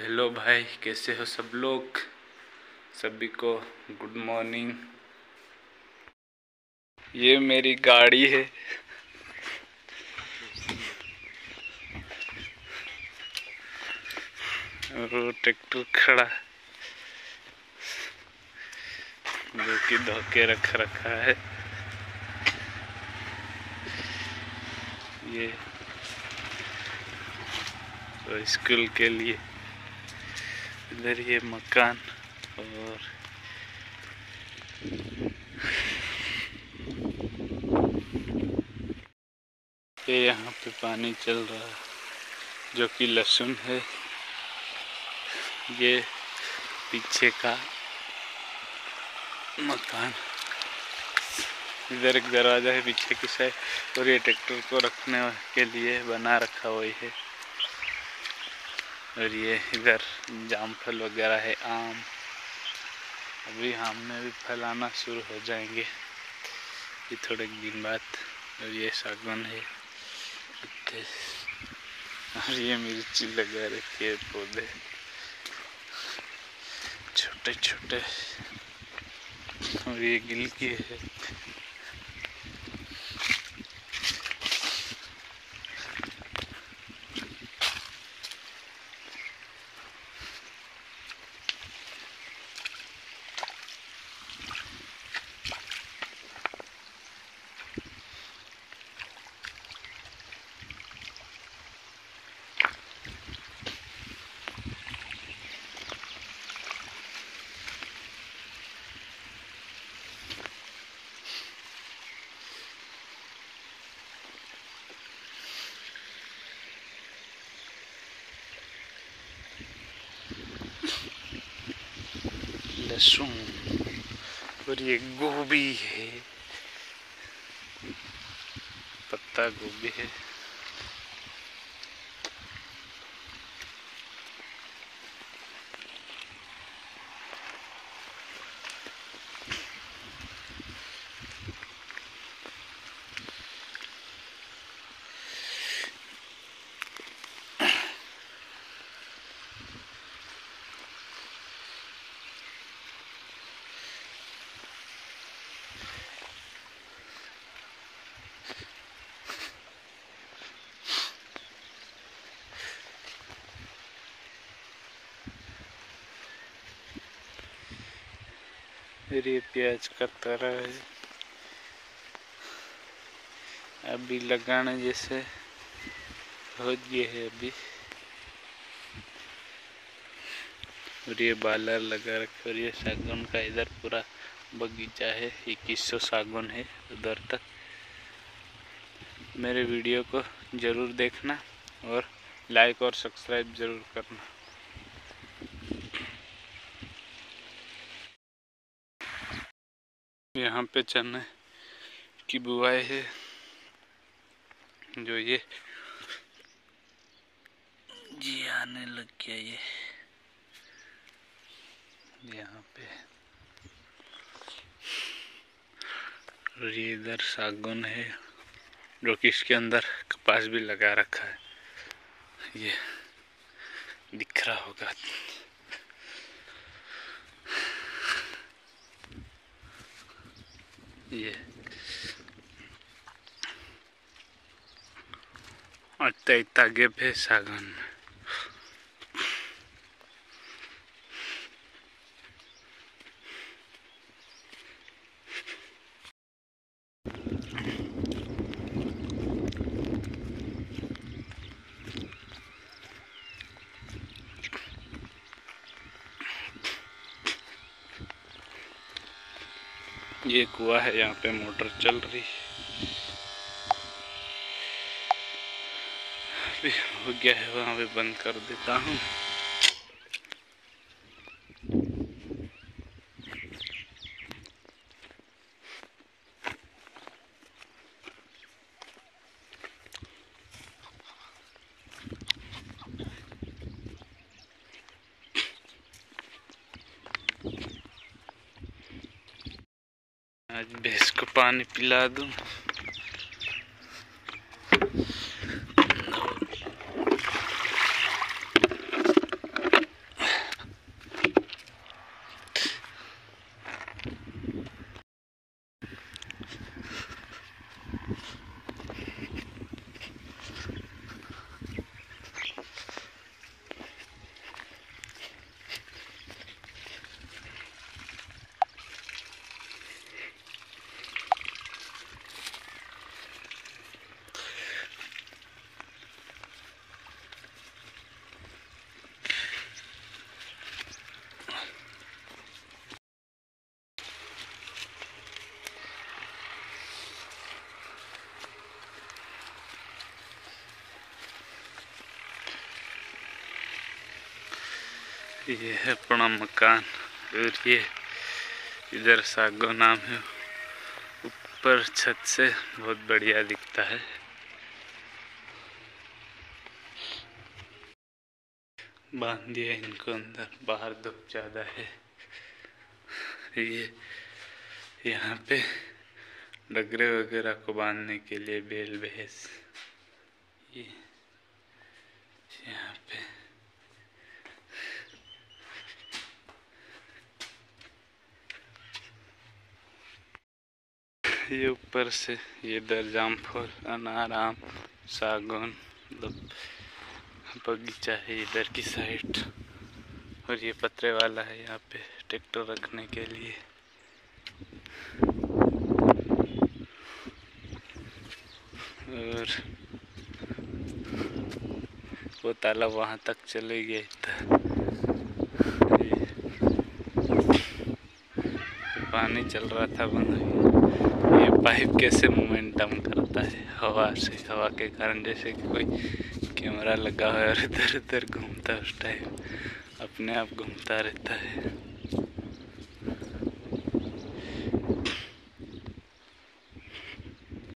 Hello भाई, कैसे हो सब लोग? सभी को गुड मॉर्निंग ये मेरी गाड़ी है। ट्रैक्टर खड़ा। जो कि धोके रख रखा है। ये तो स्कूल के लिए। इधर ये मकान और ये यहाँ पे पानी चल रहा है, जो कि लहसुन है। ये पीछे का मकान। इधर एक दरवाज़ा है पीछे की साइड और ये ट्रैक्टर को रखने के लिए बना रखा हुआ है। और ये इधर जाम फल वगैरह है, आम। अभी आम में भी आना शुरू हो जाएँगे। ये थोड़े दिन बाद और ये सागवान है। और ये मिर्ची लगा रखी है पौधे। छोटे छोटे और ये गिल की है। लहसुन और ये गोभी है पत्ता गोभी है। फिर ये प्याज का तरा है अभी लगाने जैसे हो गए है अभी। और ये बालर लगा रखे और ये सागौन का इधर पूरा बगीचा है। इक्कीस सौ सागौन है उधर तक। मेरे वीडियो को ज़रूर देखना और लाइक और सब्सक्राइब ज़रूर करना। यहाँ पे चने की बुआई है, जो ये जी आने लग गया ये। यहाँ पे इधर सागुन है, जो कि इसके अंदर कपास भी लगा रखा है। ये दिख रहा होगा। ये और तैता है सागन ये कुआ है, यहाँ पे मोटर चल रही। हो गया है, वहाँ पे बंद कर देता हूँ। आज भैंस को ये है अपना मकान, और ये इधर सागो नाम है। ऊपर छत से बहुत बढ़िया दिखता है। बाँध दिया इनको अंदर, बाहर धूप ज़्यादा है। ये यहाँ पे डगरे वगैरह को बांधने के लिए बेल भैंस ये यहाँ पे ये ऊपर से ये इधर जामफल अनार आम सागौन मतलब बगीचा है इधर की साइड। और ये पतरे वाला है यहाँ पे ट्रैक्टर रखने के लिए। और वो तालाब वहाँ तक चले गए पानी चल रहा था बंद। पाइप कैसे मोमेंटम करता है? हवा से, हवा के कारण जैसे कि कोई कैमरा लगा हुआ है और इधर उधर घूमता है उस टाइम अपने आप घूमता रहता है।